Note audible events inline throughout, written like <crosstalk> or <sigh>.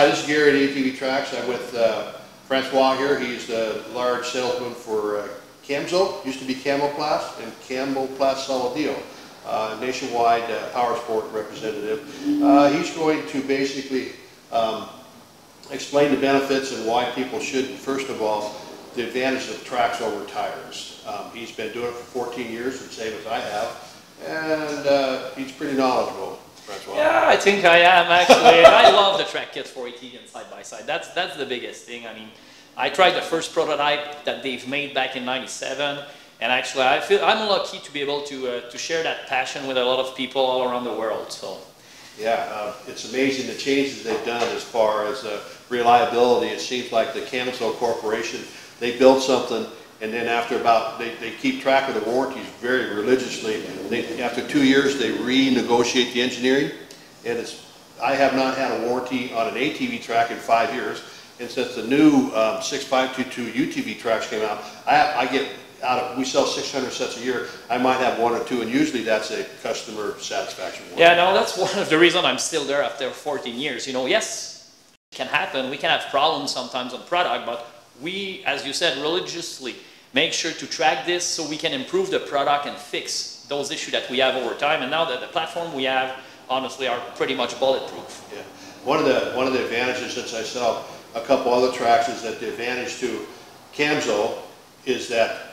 Hi, this is Gary at ATV Tracks. I'm with uh, Francois here. He's the large salesman for uh, Camso, used to be Camoplast, and Camoplast Solideal, uh, nationwide uh, power sport representative. Uh, he's going to basically um, explain the benefits and why people should, first of all, the advantage of tracks over tires. Um, he's been doing it for 14 years, the same as I have, and uh, he's pretty knowledgeable. Francois. Yeah, I think I am actually. I love the track kit for ATV and side by side. That's that's the biggest thing. I mean, I tried the first prototype that they've made back in '97, and actually, I feel I'm lucky to be able to uh, to share that passion with a lot of people all around the world. So. Yeah, uh, it's amazing the changes they've done as far as uh, reliability. It seems like the Camso Corporation, they built something and then after about, they, they keep track of the warranties very religiously. They, after two years, they renegotiate the engineering, and it's, I have not had a warranty on an ATV track in five years, and since the new um, 6522 UTV tracks came out, I, I get out of, we sell 600 sets a year, I might have one or two, and usually that's a customer satisfaction warranty. Yeah, no, that's one of the reasons I'm still there after 14 years. You know, yes, it can happen. We can have problems sometimes on product, but we, as you said, religiously make sure to track this so we can improve the product and fix those issues that we have over time. And now that the platform we have, honestly, are pretty much bulletproof. Yeah. One of the one of the advantages, since I sell a couple other tracks, is that the advantage to Camso is that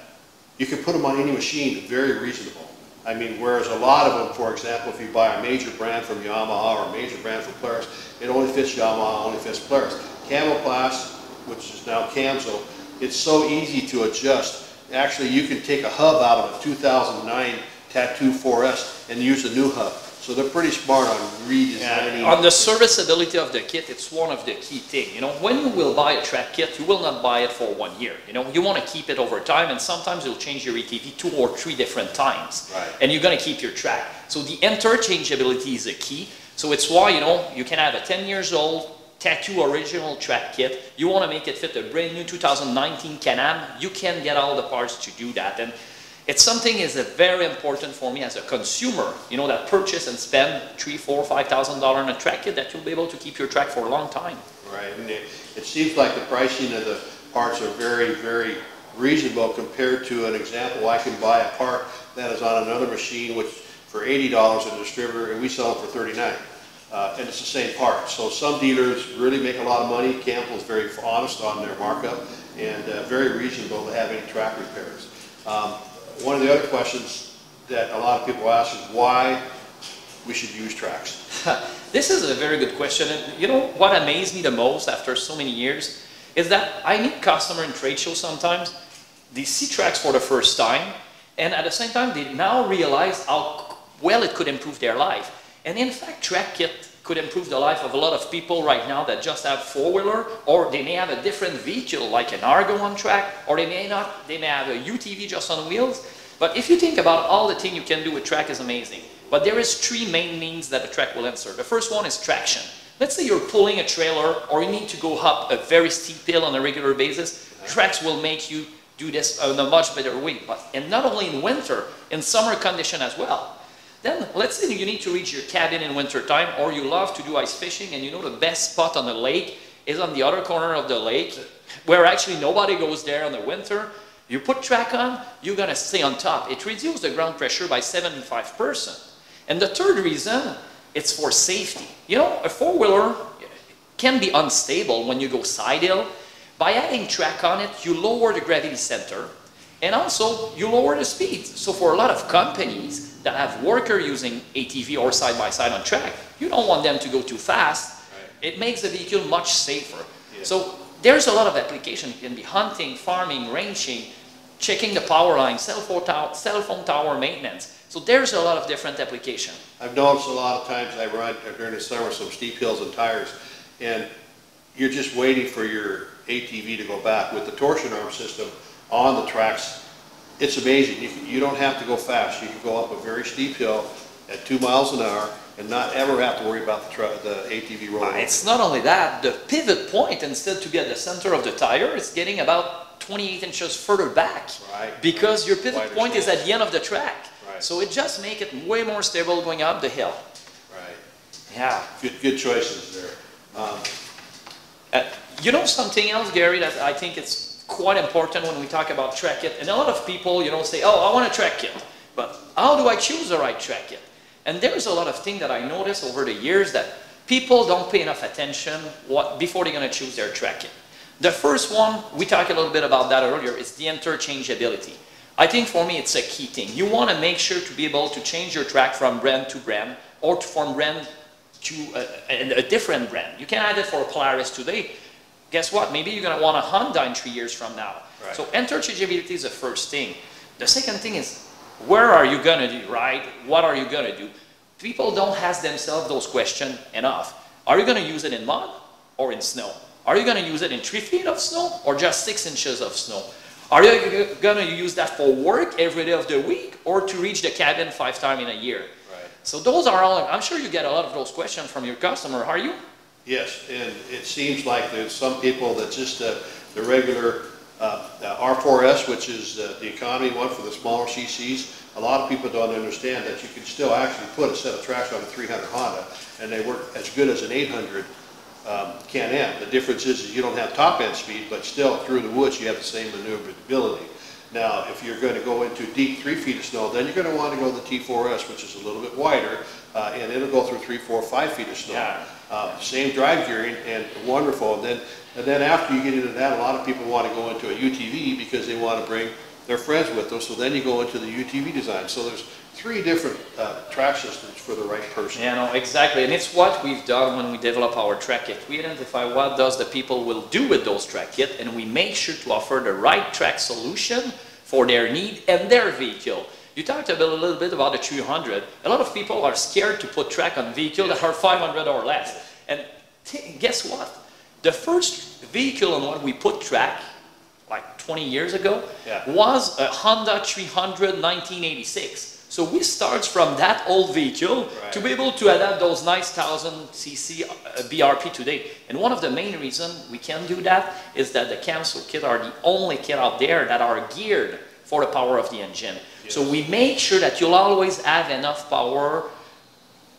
you can put them on any machine very reasonable. I mean, whereas a lot of them, for example, if you buy a major brand from Yamaha or a major brand from Polaris, it only fits Yamaha, only fits Polaris. Camoplast, which is now Camzo, it's so easy to adjust. Actually, you can take a hub out of a 2009 Tatou 4S and use a new hub. So they're pretty smart on redesigning. Yeah. On the serviceability of the kit, it's one of the key things. You know, when you will buy a track kit, you will not buy it for one year. You know, you want to keep it over time, and sometimes you'll change your ATV two or three different times. Right. And you're going to keep your track. So the interchangeability is a key. So it's why, you know, you can have a 10 years old Tatou original track kit, you want to make it fit a brand new 2019 Can-Am, you can get all the parts to do that. And it's something is very important for me as a consumer, you know, that purchase and spend three, four, five thousand dollars on a track kit that you'll be able to keep your track for a long time. Right, and it, it seems like the pricing of the parts are very, very reasonable compared to an example. I can buy a part that is on another machine which for $80 at a distributor and we sell it for 39 uh, and it's the same part. So some dealers really make a lot of money. Camso's very honest on their markup and uh, very reasonable to have any track repairs. Um, one of the other questions that a lot of people ask is why we should use tracks. <laughs> this is a very good question. And you know what amazed me the most after so many years is that I meet customers in trade shows sometimes. They see tracks for the first time and at the same time they now realize how well it could improve their life. And in fact, track kit could improve the life of a lot of people right now that just have four-wheeler, or they may have a different vehicle like an Argo on track, or they may not, they may have a UTV just on wheels. But if you think about all the things you can do with track is amazing. But there is three main means that a track will answer. The first one is traction. Let's say you're pulling a trailer or you need to go up a very steep hill on a regular basis. Tracks will make you do this in a much better way. But, and not only in winter, in summer condition as well. Then let's say you need to reach your cabin in winter time or you love to do ice fishing and you know the best spot on the lake is on the other corner of the lake where actually nobody goes there in the winter. You put track on, you're to stay on top. It reduces the ground pressure by 75%. And the third reason, it's for safety. You know, a four-wheeler can be unstable when you go side hill. By adding track on it, you lower the gravity center and also you lower the speed. So for a lot of companies, that have worker using ATV or side-by-side -side on track, you don't want them to go too fast. Right. It makes the vehicle much safer. Yeah. So there's a lot of application. It can be hunting, farming, ranching, checking the power line, cell phone, tower, cell phone tower maintenance. So there's a lot of different application. I've noticed a lot of times I run during the summer some steep hills and tires, and you're just waiting for your ATV to go back. With the torsion arm system on the tracks, it's amazing. You, you don't have to go fast. You can go up a very steep hill at two miles an hour and not ever have to worry about the, the ATV rolling. Uh, it's not only that, the pivot point, instead to be at the center of the tire, is getting about 28 inches further back. Right. Because your pivot point is at the end of the track. Right. So it just makes it way more stable going up the hill. Right. Yeah. Good, good choices there. Um, Uh, you know something else, Gary, that I think it's quite important when we talk about track kit. And a lot of people, you know, say, "Oh, I want a track kit," but how do I choose the right track kit? And there's a lot of things that I noticed over the years that people don't pay enough attention what, before they're going to choose their track kit. The first one, we talked a little bit about that earlier, is the interchangeability. I think for me it's a key thing. You want to make sure to be able to change your track from brand to brand or to, from brand to a, a, a different brand. You can add it for Polaris today. Guess what? Maybe you're going to want a Honda in three years from now. Right. So interchangeability is the first thing. The second thing is where are you going to do, right? What are you going to do? People don't ask themselves those questions enough. Are you going to use it in mud or in snow? Are you going to use it in three feet of snow or just six inches of snow? Are you going to use that for work every day of the week or to reach the cabin five times in a year? Right. So those are all, I'm sure you get a lot of those questions from your customer, are you? Yes, and it seems like there's some people that just, uh, the regular uh, uh, R4S, which is uh, the economy one for the smaller CCs, a lot of people don't understand that you can still actually put a set of tracks on a 300 Honda, and they work as good as an 800 um, Can-Am. The difference is that you don't have top end speed, but still through the woods, you have the same maneuverability. Now, if you're going to go into deep three feet of snow, then you're going to want to go the T4S, which is a little bit wider, uh, and it'll go through three, four, five feet of snow. Yeah. Uh, same drive gearing and wonderful. And then, and then after you get into that, a lot of people want to go into a UTV because they want to bring their friends with them. So then you go into the UTV design. So there's three different uh, track systems for the right person. Yeah, no, exactly. And it's what we've done when we develop our track kit. We identify what does the people will do with those track kit, and we make sure to offer the right track solution for their need and their vehicle. You talked a, a little bit about the 300. A lot of people are scared to put track on vehicles that are 500 or less. And guess what? The first vehicle on what we put track, like 20 years ago, Yeah. was a Honda 300 1986. So we start from that old vehicle to be able to adapt those nice 1000 cc uh, BRP today. And one of the main reasons we can do that is that the Camso kit are the only kit out there that are geared for the power of the engine. So we make sure that you'll always have enough power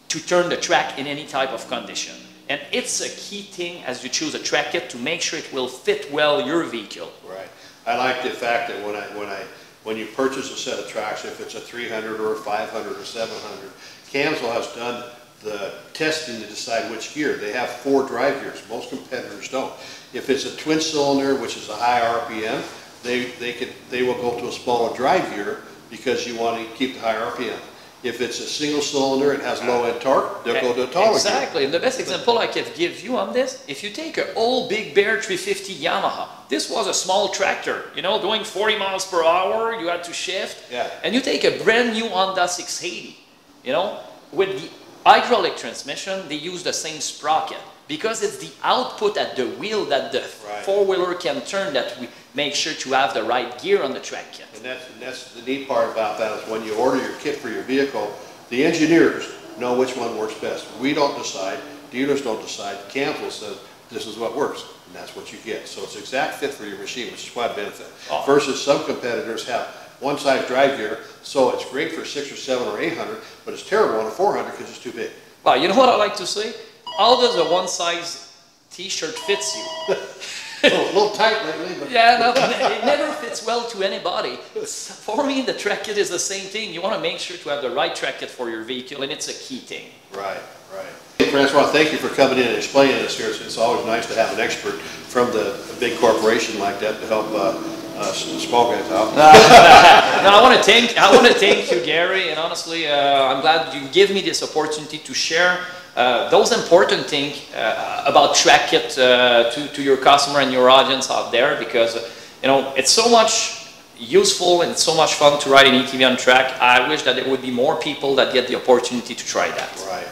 to turn the track in any type of condition. And it's a key thing as you choose a track kit to make sure it will fit well your vehicle. Right. I like the fact that when I, when I, when you purchase a set of tracks, if it's a 300 or a 500 or 700, Camso has done the testing to decide which gear. They have four drive gears. Most competitors don't. If it's a twin cylinder, which is a high RPM, they, they could, they will go to a smaller drive gear because you want to keep the high RPM. If it's a single cylinder and has low end torque, they'll go to a taller gear. Exactly, and the best example I can give you on this, if you take an old Big Bear 350 Yamaha, this was a small tractor, you know, going 40 miles per hour, you had to shift. Yeah. And you take a brand new Honda 680, you know, with the hydraulic transmission, they use the same sprocket because it's the output at the wheel that the Right. four-wheeler can turn that we make sure to have the right gear on the track kit. And that's, and that's the neat part about that is when you order your kit for your vehicle, the engineers know which one works best. We don't decide, dealers don't decide, Camso says, this is what works, and that's what you get. So it's exact fit for your machine, which is quite a benefit. Oh. Versus some competitors have one size drive gear, so it's great for six or seven or eight hundred, but it's terrible on a four hundred because it's too big. Well, you know what I like to say? How does a one-size t-shirt fits you? <laughs> A little, little tight lately, but. Yeah, no, it never fits well to anybody. For me, the track kit is the same thing. You want to make sure to have the right track kit for your vehicle, and it's a key thing. Right, right. Hey, Francois, thank you for coming in and explaining this here. It's- It's always nice to have an expert from the big corporation like that to help uh, us small guys out. <laughs> No, I want to thank I want to thank you, Gary, and honestly, uh, I'm glad you give me this opportunity to share uh, those important things uh, about track it uh, to to your customer and your audience out there because you know it's so much useful and so much fun to ride an ATV on track. I wish that there would be more people that get the opportunity to try that. Right.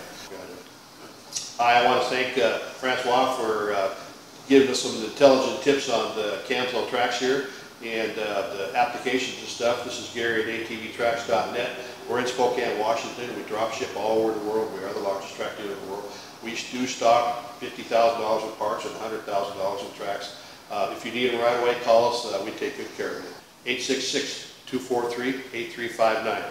I want to thank uh, Francois for uh, giving us some intelligent tips on the Camso tracks here and uh, the applications and stuff. This is Gary at atvtracks.net. We're in Spokane, Washington. We drop ship all over the world. We are the largest track dealer in the world. We do stock $50,000 in parts and $100,000 in tracks. Uh, If you need them right away, call us. Uh, We take good care of you. 866-243-8359.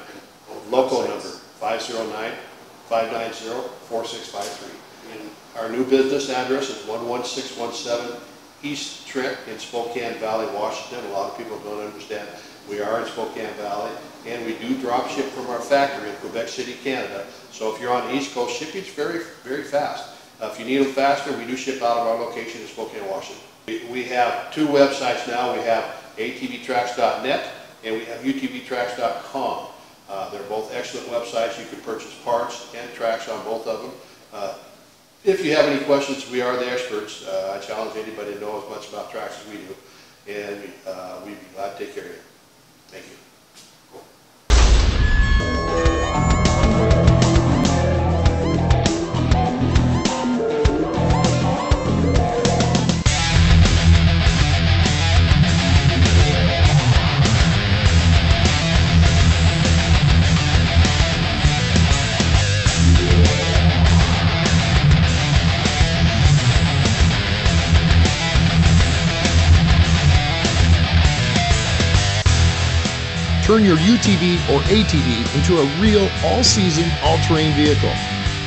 Local number, 509-590-4653. in our new business address is 11617 East Trent in Spokane Valley, Washington. A lot of people don't understand. We are in Spokane Valley, and we do drop ship from our factory in Quebec City, Canada. So if you're on the East Coast, shipping's very, very fast. Uh, If you need them faster, we do ship out of our location in Spokane, Washington. We- We have two websites now. We have atvtracks.net and we have utvtracks.com. Uh, They're both excellent websites. You can purchase parts and tracks on both of them. Uh, If you have any questions, we are the experts. Uh, I challenge anybody to know as much about tracks as we do, and uh, we'd be glad to take care of you. Thank you. Turn your UTV or ATV into a real all-season, all-terrain vehicle.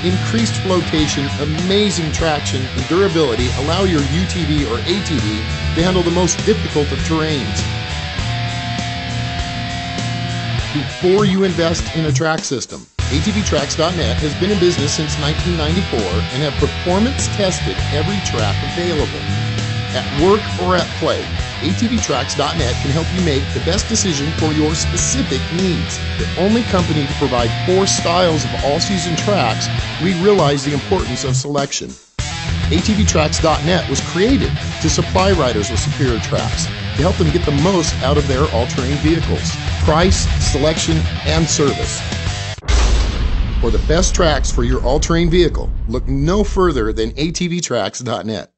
Increased flotation, amazing traction, and durability allow your UTV or ATV to handle the most difficult of terrains. Before you invest in a track system, ATVTracks.net has been in business since 1994 and have performance tested every track available. At work or at play, ATVTracks.net can help you make the best decision for your specific needs. The only company to provide four styles of all-season tracks, we realize the importance of selection. ATVTracks.net was created to supply riders with superior tracks to help them get the most out of their all-terrain vehicles. Price, selection, and service. For the best tracks for your all-terrain vehicle, look no further than ATVTracks.net.